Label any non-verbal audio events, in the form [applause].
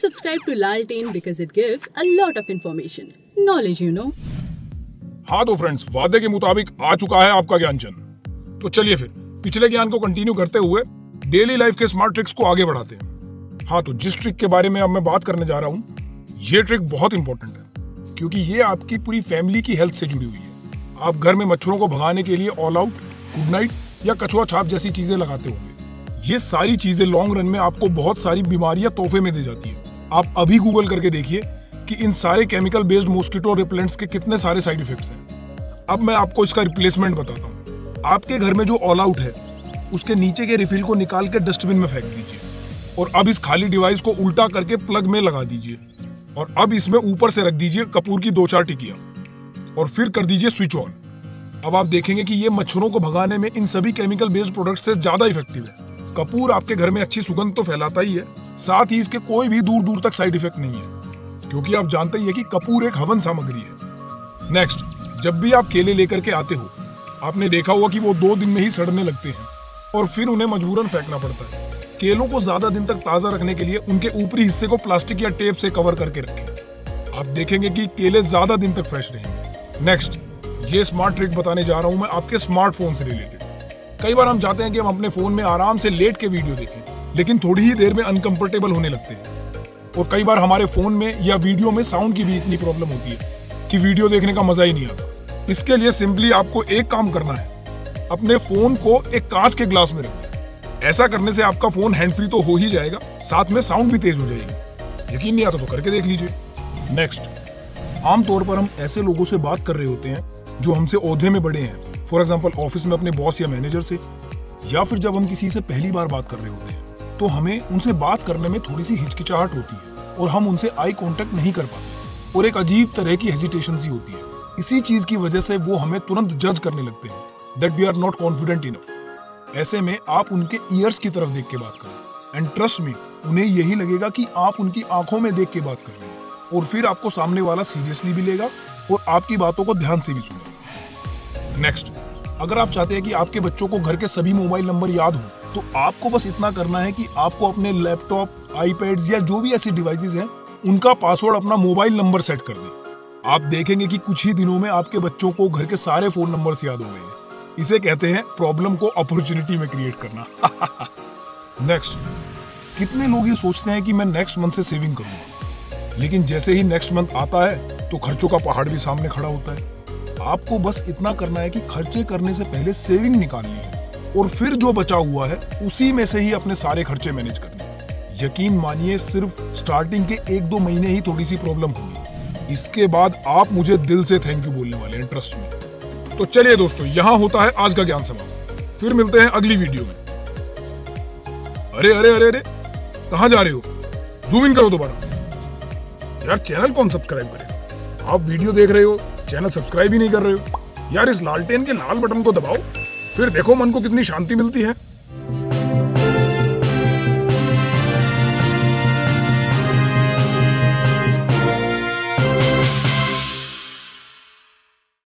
Please subscribe to Laltain because it gives a lot of information. Knowledge, you know. हाँ तो friends वादे के मुताबिक आ चुका है आपका ज्ञान चंद। तो चलिए फिर पिछले ज्ञान को कंटिन्यू करते हुए डेली लाइफ के स्मार्ट ट्रिक्स को आगे बढ़ाते हैं। हाँ तो जिस ट्रिक के बारे में अब मैं बात करने जा रहा हूँ ये ट्रिक बहुत इंपॉर्टेंट है। क्योंकि ये आपकी पूरी फैमिली की हेल्थ से जुड़ी हुई है। आप घर में मच्छरों को भगाने के लिए ऑल आउट गुड नाइट या कछुआ छाप जैसी चीज़ें लगाते होंगे। ये सारी चीज़ें लॉन्ग रन में आपको बहुत सारी बीमारियाँ तोहफे में दे जाती है। आप अभी गूगल करके देखिए कि इन सारे केमिकल बेस्ड मॉस्किटो रिपेलेंट्स के कितने सारे साइड इफेक्ट्स हैं। अब मैं आपको इसका रिप्लेसमेंट बताता हूँ। आपके घर में जो ऑल आउट है, उसके नीचे के रिफिल को निकाल के डस्टबिन में फेंक दीजिए और अब इस खाली डिवाइस को उल्टा करके प्लग में लगा दीजिए और अब इसमें ऊपर से रख दीजिए कपूर की दो चार टिकिया और फिर कर दीजिए स्विच ऑन अब आप देखेंगे कि ये मच्छरों को भगाने में इन सभी केमिकल बेस्ड प्रोडक्ट से ज़्यादा इफ़ेक्टिव है। कपूर आपके घर में अच्छी सुगंध तो फैलाता ही है, साथ ही इसके कोई भी दूर दूर तक साइड इफ़ेक्ट नहीं है, क्योंकि आप जानते ही है कि कपूर एक हवन सामग्री है। नेक्स्ट जब भी आप केले लेकर के आते हो, आपने देखा होगा कि वो दो दिन में ही सड़ने लगते हैं, और फिर उन्हें मजबूरन फेंकना पड़ता है। केलों को ज़्यादा दिन तक ताज़ा रखने के लिए उनके ऊपरी हिस्से को प्लास्टिक या टेप से कवर करके रखें। आप देखेंगे कि केले ज़्यादा दिन तक फ्रेश रहेंगे। नेक्स्ट ये स्मार्ट ट्रिक बताने जा रहा हूँ मैं आपके स्मार्टफ़ोन से रिलेटेड कई बार हम चाहते हैं कि हम अपने फ़ोन में आराम से लेट के वीडियो देखें, लेकिन थोड़ी ही देर में अनकंफर्टेबल होने लगते हैं। और कई बार हमारे फ़ोन में या वीडियो में साउंड की भी इतनी प्रॉब्लम होती है कि वीडियो देखने का मज़ा ही नहीं आता। इसके लिए सिंपली आपको एक काम करना है। अपने फ़ोन को एक कांच के ग्लास में रखना ऐसा करने से आपका फ़ोन हैंड फ्री तो हो ही जाएगा, साथ में साउंड भी तेज हो जाएगी। यकीन नहीं आता तो करके देख लीजिए। नेक्स्ट आमतौर पर हम ऐसे लोगों से बात कर रहे होते हैं जो हमसे औहदे में बड़े हैं। फॉर एग्ज़ाम्पल ऑफ़िस में अपने बॉस या मैनेजर से, या फिर जब हम किसी से पहली बार बात कर रहे होते हैं तो हमें उनसे बात करने में थोड़ी सी हिचकिचाहट होती है और हम उनसे आई कॉन्टेक्ट नहीं कर पाते और एक अजीब तरह की हेजिटेशन सी होती है। इसी चीज़ की वजह से वो हमें तुरंत जज करने लगते हैं that we are not confident enough ऐसे में आप उनके ईयर्स की तरफ़ देख के बात करें एंड ट्रस्ट में उन्हें यही लगेगा कि आप उनकी आँखों में देख के बात कर रहे हैं और फिर आपको सामने वाला सीरियसली भी लेगा और आपकी बातों को ध्यान से भी सुनेगा। नेक्स्ट अगर आप चाहते हैं कि आपके बच्चों को घर के सभी मोबाइल नंबर याद हो तो आपको बस इतना करना है कि आपको अपने लैपटॉप आईपैड्स या जो भी ऐसी डिवाइसेस हैं, उनका पासवर्ड अपना मोबाइल नंबर सेट कर दें। आप देखेंगे कि कुछ ही दिनों में आपके बच्चों को घर के सारे फ़ोन नंबर्स याद हो गए इसे कहते हैं प्रॉब्लम को अपॉर्चुनिटी में क्रिएट करना। [laughs] नेक्स्ट कितने लोग ये सोचते हैं कि मैं नेक्स्ट मंथ से सेविंग करूँगा? लेकिन जैसे ही नेक्स्ट मंथ आता है तो खर्चों का पहाड़ भी सामने खड़ा होता है। आपको बस इतना करना है कि खर्चे करने से पहले सेविंग निकालनी है और फिर जो बचा हुआ है, उसी में से ही अपने सारे खर्चे मैनेज करने यकीन मानिए, सिर्फ़ स्टार्टिंग के एक दो महीने ही थोड़ी सी प्रॉब्लम होगी। इसके बाद आप मुझे दिल से थैंक यू बोलने वाले हैं ट्रस्ट में तो चलिए दोस्तों, यहाँ होता है आज का ज्ञान समाप्त। फिर मिलते हैं अगली वीडियो में। अरे अरे अरे अरे, कहा जा रहे हो? जूम इन करो दोबारा। यार चैनल कौन सब्सक्राइब करे? आप वीडियो देख रहे हो? चैनल सब्सक्राइब ही नहीं कर रहे हो। यार इस लालटेन के लाल बटन को दबाओ, फिर देखो मन को कितनी शांति मिलती है।